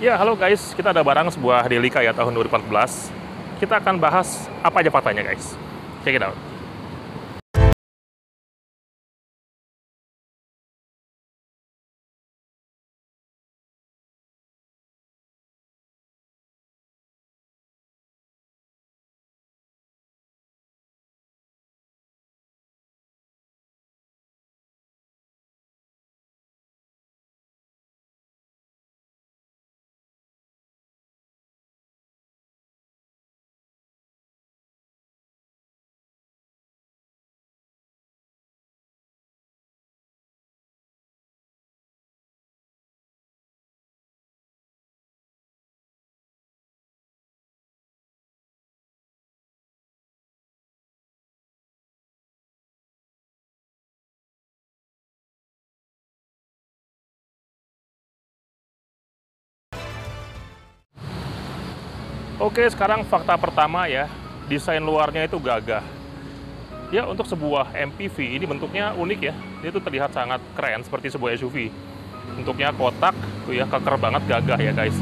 Ya, halo guys. Kita ada barang sebuah Delica ya tahun 2014. Kita akan bahas apa aja faktanya guys. Check it out. Oke, sekarang fakta pertama ya. Desain luarnya itu gagah. Ya, untuk sebuah MPV ini bentuknya unik ya. Dia tuh terlihat sangat keren seperti sebuah SUV. Bentuknya kotak, tuh ya keker banget gagah ya guys.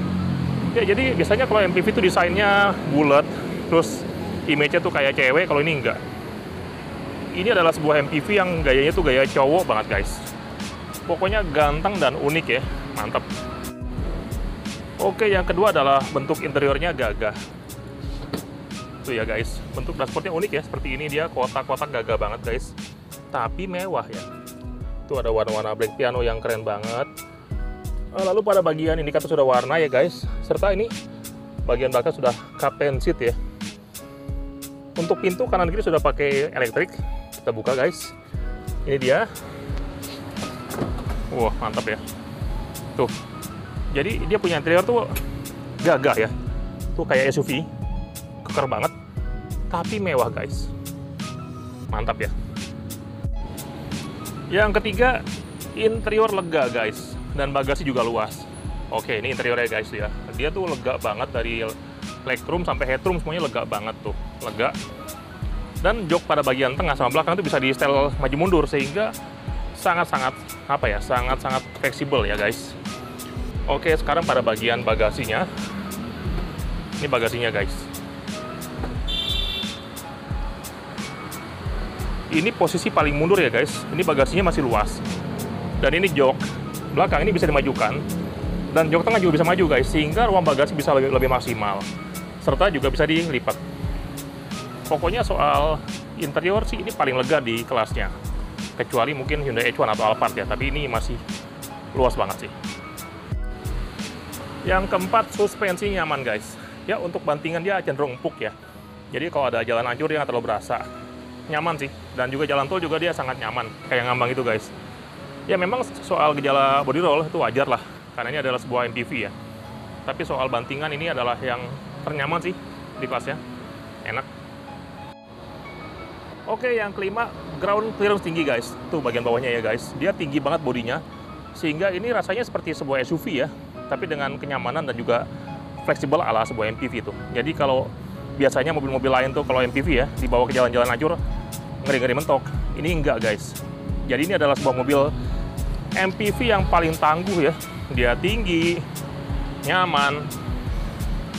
Ya, jadi biasanya kalau MPV itu desainnya bulat, terus image-nya tuh kayak cewek, kalau ini enggak. Ini adalah sebuah MPV yang gayanya tuh gaya cowok banget guys. Pokoknya ganteng dan unik ya, mantap. Oke, yang kedua adalah bentuk interiornya gagah. Tuh ya guys, bentuk dashboardnya unik ya, seperti ini dia kotak-kotak gagah banget guys. Tapi mewah ya. Tuh ada warna-warna black piano yang keren banget. Eh, Lalu pada bagian indikator sudah warna ya guys, serta ini bagian belakang sudah captain seat ya. Untuk pintu kanan kiri sudah pakai elektrik. Kita buka guys. Ini dia. Wah, mantap ya. Tuh, jadi dia punya interior tuh gagah ya. Tuh kayak SUV, keker banget, tapi mewah guys. Mantap ya. Yang ketiga, interior lega guys, dan bagasi juga luas. Oke, ini interiornya guys ya. Dia tuh lega banget dari legroom sampai headroom semuanya lega banget tuh, lega. Dan jok pada bagian tengah sama belakang itu bisa di setel maju mundur sehingga sangat-sangat apa ya, sangat-sangat fleksibel ya guys. Oke, sekarang pada bagian bagasinya. Ini bagasinya, guys. Ini posisi paling mundur ya, guys. Ini bagasinya masih luas. Dan ini jok belakang ini bisa dimajukan. Dan jok tengah juga bisa maju, guys. Sehingga ruang bagasi bisa lebih, lebih maksimal. Serta juga bisa dilipat. Pokoknya soal interior sih ini paling lega di kelasnya. Kecuali mungkin Hyundai H1 atau Alphard ya. Tapi ini masih luas banget sih. Yang keempat, suspensi nyaman guys. Ya, untuk bantingan dia cenderung empuk ya. Jadi kalau ada jalan hancur dia nggak terlalu berasa. Nyaman sih. Dan juga jalan tol juga dia sangat nyaman. Kayak ngambang itu guys. Ya memang soal gejala body roll itu wajar lah. Karena ini adalah sebuah MPV ya. Tapi soal bantingan ini adalah yang ternyaman sih di kelasnya. Enak. Oke, yang kelima, ground clearance tinggi guys. Tuh bagian bawahnya ya guys. Dia tinggi banget bodinya. Sehingga ini rasanya seperti sebuah SUV ya tapi dengan kenyamanan dan juga fleksibel ala sebuah MPV itu. Jadi kalau biasanya mobil-mobil lain tuh kalau MPV ya dibawa ke jalan-jalan lajur ngeri-ngeri mentok. Ini enggak guys. Jadi ini adalah sebuah mobil MPV yang paling tangguh ya. Dia tinggi, nyaman.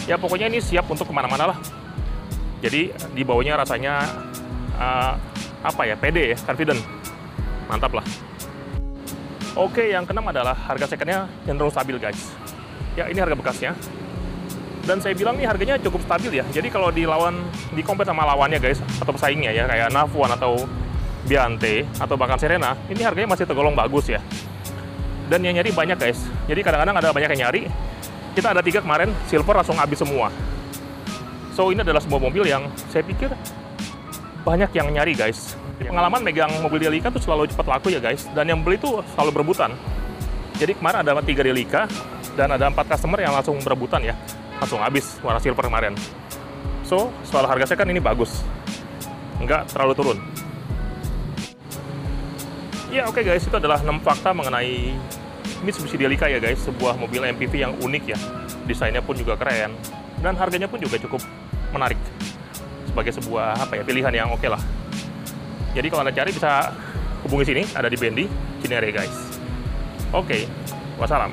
Ya pokoknya ini siap untuk ke mana-mana lah. Jadi dibawanya rasanya uh, apa ya, pede ya, confident. Mantap lah. Oke, yang keenam adalah harga secondnya cenderung stabil guys. Ya, ini harga bekasnya. Dan saya bilang nih harganya cukup stabil ya. Jadi kalau dilawan, di sama lawannya guys, atau pesaingnya ya, kayak Nafuan atau Biante, atau bahkan Serena, ini harganya masih tergolong bagus ya. Dan yang nyari banyak guys. Jadi kadang-kadang ada banyak yang nyari. Kita ada tiga kemarin, silver langsung habis semua. So, ini adalah sebuah mobil yang saya pikir banyak yang nyari guys. Pengalaman megang mobil Delica tuh selalu cepat laku ya guys. Dan yang beli tuh selalu berebutan. Jadi kemarin ada tiga Delica dan ada empat customer yang langsung berebutan ya. Langsung habis warna silver kemarin. So soal harga saya kan ini bagus. Nggak terlalu turun. Ya oke okay guys. Itu adalah 6 fakta mengenai Mitsubishi Delica ya guys. Sebuah mobil MPV yang unik ya. Desainnya pun juga keren. Dan harganya pun juga cukup menarik sebagai sebuah apa ya pilihan yang oke okay lah. Jadi kalau anda cari bisa hubungi sini ada di Bendi Cinere guys. Oke okay. wassalam